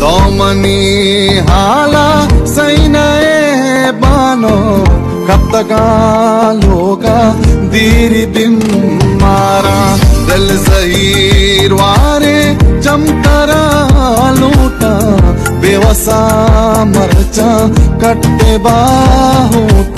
दौमनी हाला सैनए बानो कब तक लोगा दीरी बिम मारा दिल जहीर वारे चमकरा लूटा बेवसा मरचा कट्टे बाहूटा